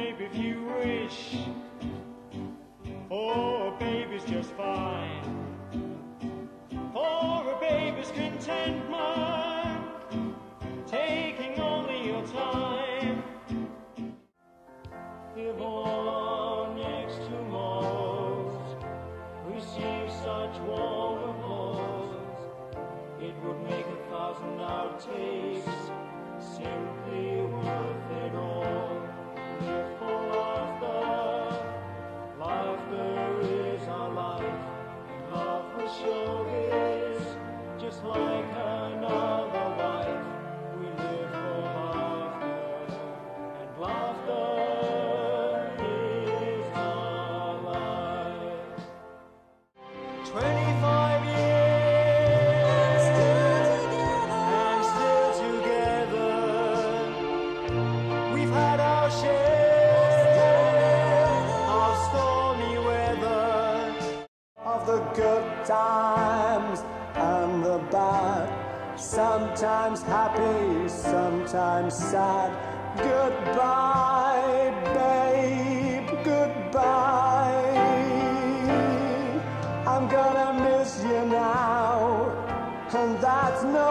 babe, if you wish. Oh, a baby's just fine. For a baby's contentment, taking only your time. Live all next to most, receive such warm applause. It would make a thousand outtakes. Times and the bad. Sometimes happy, sometimes sad. Goodbye, babe, goodbye. I'm gonna miss you now, and that's no